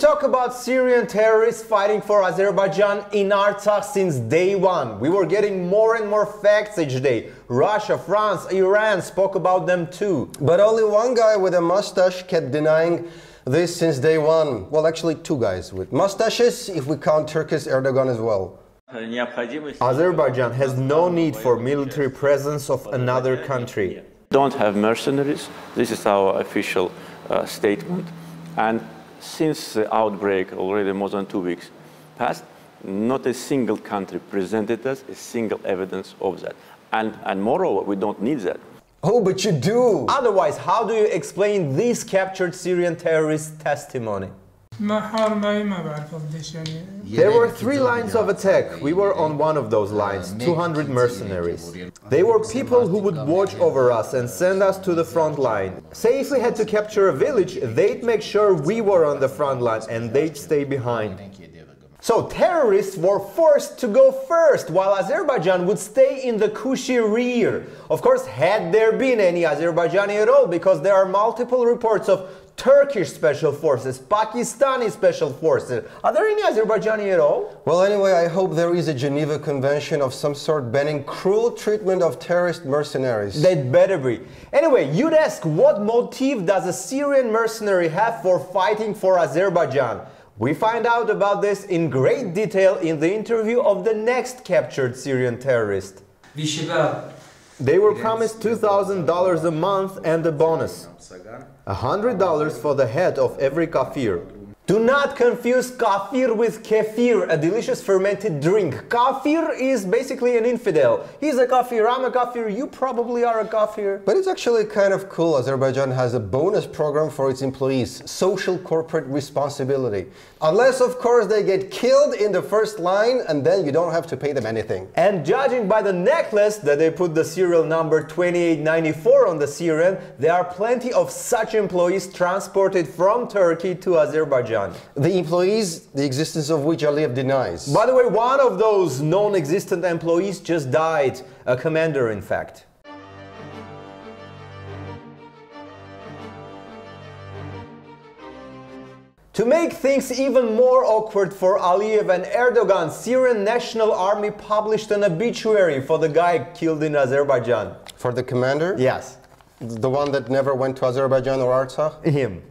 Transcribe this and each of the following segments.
talked about Syrian terrorists fighting for Azerbaijan in Artsakh since day one. We were getting more and more facts each day. Russia, France, Iran spoke about them too. But only one guy with a mustache kept denying this since day one. Well, actually, two guys with mustaches, if we count Turkish Erdogan as well. Azerbaijan has no need for military presence of another country. Don't have mercenaries. This is our official uh, statement. And since the outbreak, already more than two weeks passed, not a single country presented us a single evidence of that. And, and moreover, we don't need that. Oh, but you do! Otherwise, how do you explain this captured Syrian terrorist testimony? There were three lines of attack. We were on one of those lines, 200 mercenaries. They were people who would watch over us and send us to the front line. Say if we had to capture a village, they'd make sure we were on the front line and they'd stay behind. So terrorists were forced to go first, while Azerbaijan would stay in the cushy rear. Of course, had there been any Azerbaijani at all, because there are multiple reports of Turkish special forces, Pakistani special forces. Are there any Azerbaijani at all? Well, anyway, I hope there is a Geneva Convention of some sort banning cruel treatment of terrorist mercenaries. That better be. Anyway, you'd ask what motive does a Syrian mercenary have for fighting for Azerbaijan? We find out about this in great detail in the interview of the next captured Syrian terrorist. They were promised $2,000 a month and a bonus. $100 for the head of every kafir. Do not confuse kafir with kefir, a delicious fermented drink. Kafir is basically an infidel. He's a kafir, I'm a kafir, you probably are a kafir. But it's actually kind of cool. Azerbaijan has a bonus program for its employees, social corporate responsibility. Unless, of course, they get killed in the first line and then you don't have to pay them anything. And judging by the necklace that they put the serial number 2894 on the Syrian, there are plenty of such employees transported from Turkey to Azerbaijan. The employees, the existence of which Aliyev denies. By the way, one of those non-existent employees just died, a commander in fact. To make things even more awkward for Aliyev and Erdogan, Syrian National Army published an obituary for the guy killed in Azerbaijan. For the commander? Yes. The one that never went to Azerbaijan or Artsakh? Him.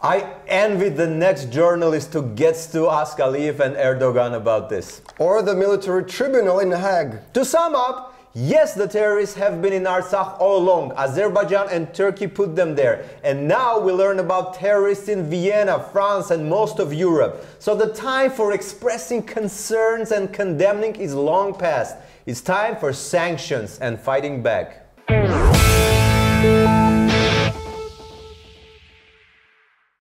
I envy the next journalist who gets to ask Aliyev and Erdogan about this. Or the military tribunal in Hague. To sum up, yes, the terrorists have been in Artsakh all along. Azerbaijan and Turkey put them there. And now we learn about terrorists in Vienna, France, and most of Europe. So the time for expressing concerns and condemning is long past. It's time for sanctions and fighting back.